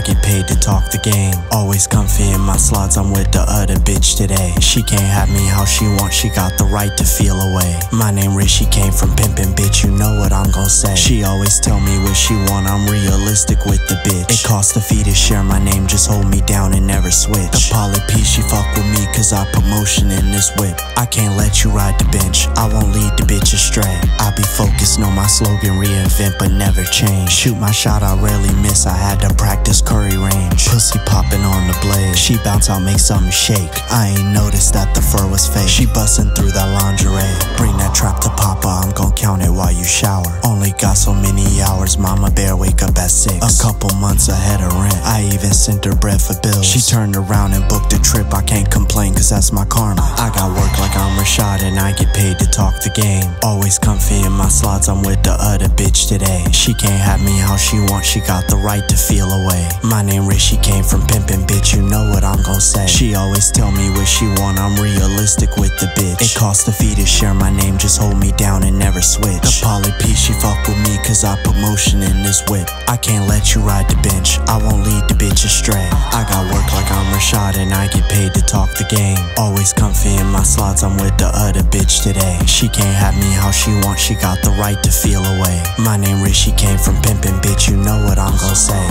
I get paid to talk the game. Always comfy in my slots, I'm with the other bitch today. She can't have me how she wants, she got the right to feel away. My name rich, she came from pimpin', bitch, you know what I'm gon' say. She always tell me what she want, I'm realistic with the bitch. It costs a fee to share my name, just hold me down and never switch. The poly P, she fuck I promotion in this whip. I can't let you ride the bench, I won't lead the bitch astray. I be focused on my slogan, reinvent but never change. Shoot my shot, I rarely miss, I had to practice curry range. Pussy popping on the blade, she bounce out, make something shake. I ain't noticed that the fur was fake. She bustin' through that lingerie. Bring that trap to Papa, I'm gon' count it while you shower. Only got so many hours, mama bear wake up at six. A couple months ahead of rent, I even sent her bread for bills. She turned around and booked a trip, that's my karma. I got work like I'm Rashad and I get paid to talk the game. Always comfy in my slots, I'm with the other bitch today. She can't have me how she wants, she got the right to feel away. My name rich, she came from pimpin', bitch, you know what I'm gon' say. She always tell me what she want, I'm realistic with the bitch. It costs a fee to share my name, just hold me down and never switch. The poly P, she fuck with me cause I promotion in this whip. I can't let you ride the bench, I won't lead the bitch astray. Rashad and I get paid to talk the game. Always comfy in my slots, I'm with the other bitch today. She can't have me how she wants, she got the right to feel away. My name rich, she came from pimpin', bitch, you know what I'm gon' say.